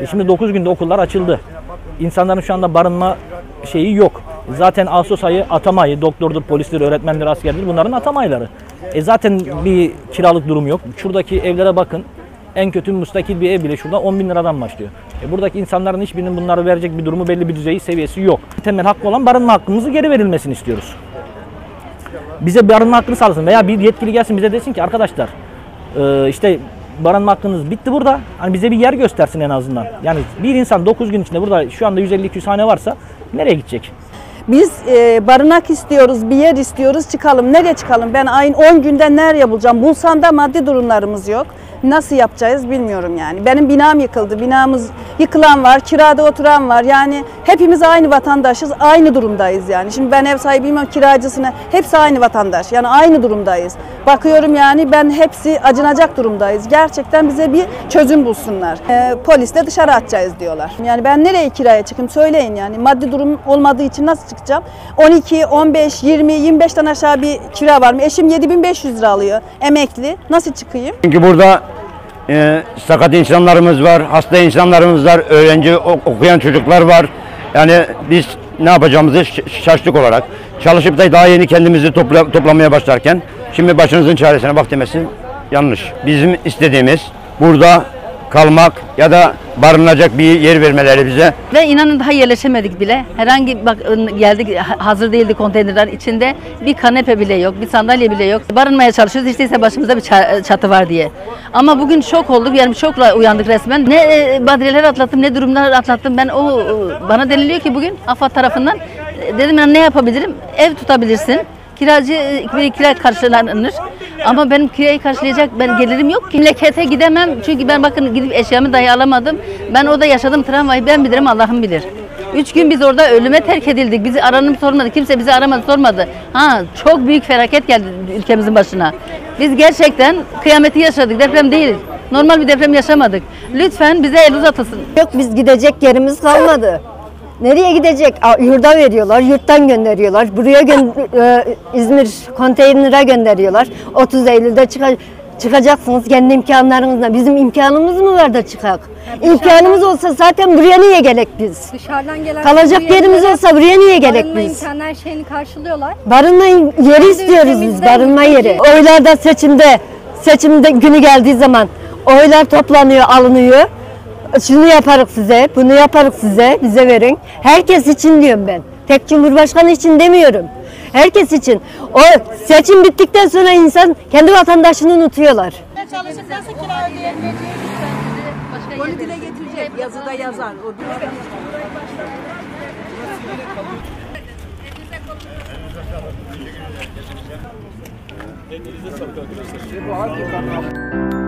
E Şimdi 9 günde okullar açıldı. İnsanların şu anda barınma şeyi yok. Zaten Ağustos ayı atama ayı. Doktordur, polistir, öğretmendir, askerdir. Bunların atama ayları. E zaten bir kiralık durum yok. Şuradaki evlere bakın. En kötü müstakil bir ev bile şurada 10 bin liradan başlıyor. E buradaki insanların hiçbirinin bunları verecek bir durumu belli bir düzeyi seviyesi yok. Temel hakkı olan barınma hakkımızı geri verilmesini istiyoruz. Bize barınma hakkını sağlasın veya bir yetkili gelsin bize desin ki arkadaşlar e, işte barınma hakkınız bitti burada. Hani bize bir yer göstersin en azından. Yani bir insan 9 gün içinde burada şu anda 150-200 hane varsa nereye gidecek? Biz e, barınak istiyoruz, bir yer istiyoruz, çıkalım. Nereye çıkalım? Ben ayın 10 günde nereye bulacağım? Bulsan da maddi durumlarımız yok. Nasıl yapacağız bilmiyorum yani. Benim binam yıkıldı. Binamız yıkılan var, kirada oturan var. Yani hepimiz aynı vatandaşız, aynı durumdayız yani. Şimdi ben ev sahibiyim ama kiracısına hepsi aynı vatandaş. Yani aynı durumdayız. Bakıyorum yani ben hepsi acınacak durumdayız. Gerçekten bize bir çözüm bulsunlar. E, polisle dışarı atacağız diyorlar. Yani ben nereye kiraya çıkayım söyleyin yani. Maddi durum olmadığı için nasıl çıkacağım? 12, 15, 20, 25'ten aşağı bir kira var mı? Eşim 7500 lira alıyor. Emekli. Nasıl çıkayım? Çünkü burada e, sakat insanlarımız var, hasta insanlarımız var, öğrenci ok- okuyan çocuklar var. Yani biz ne yapacağımızı şaştık olarak. Çalışıp da daha yeni kendimizi topla- toplamaya başlarken şimdi başınızın çaresine bak demesi yanlış. Bizim istediğimiz burada kalmak ya da barınacak bir yer vermeleri bize. Ve inanın daha yerleşemedik bile. Herhangi bak geldik ha- hazır değildi konteynerler içinde. Bir kanepe bile yok, bir sandalye bile yok. Barınmaya çalışıyoruz işte ise başımızda bir ça- çatı var diye. Ama bugün şok olduk yani şokla uyandık resmen. Ne e, badireler atlattım ne durumlar atlattım. Ben o bana deniliyor ki bugün AFAD tarafından e, dedim ben ne yapabilirim? Ev tutabilirsin. Kiracı e, bir kira karşılanır. Ama benim kirayı karşılayacak ben gelirim yok ki. Memlekete gidemem çünkü ben bakın gidip eşyamı dahi alamadım. Ben orada yaşadım travmayı ben bilirim Allah'ım bilir. Üç gün biz orada ölüme terk edildik. Bizi aranıp sormadı. Kimse bizi aramadı sormadı. Ha çok büyük felaket geldi ülkemizin başına. Biz gerçekten kıyameti yaşadık. Deprem değil. Normal bir deprem yaşamadık. Lütfen bize el uzatılsın. Yok biz gidecek yerimiz kalmadı. Nereye gidecek? Aa, Yurda veriyorlar, yurttan gönderiyorlar. Buraya gö- e, İzmir konteynere gönderiyorlar. 30 Eylül'de çıka- çıkacaksınız kendi imkanlarınızla. Bizim imkanımız mı var da çıkak? İmkanımız olsa zaten buraya niye gerek biz? Dışarıdan gelen Kalacak yerimiz olsa buraya niye gerek barınma biz? imkanı her şeyini karşılıyorlar. Barınma yeri istiyoruz biz, barınma yeri. Oylarda seçimde, seçimde günü geldiği zaman oylar toplanıyor, alınıyor. Şunu yaparız size, bunu yaparız size, bize verin. Herkes için diyorum ben. Tek Cumhurbaşkanı için demiyorum. Herkes için. O seçim bittikten sonra insan kendi vatandaşını unutuyorlar. Çalışıp nasıl kira ödeyebileceğiz? Dile getirecek, yazıda yazar. O Elinize sağlık arkadaşlar.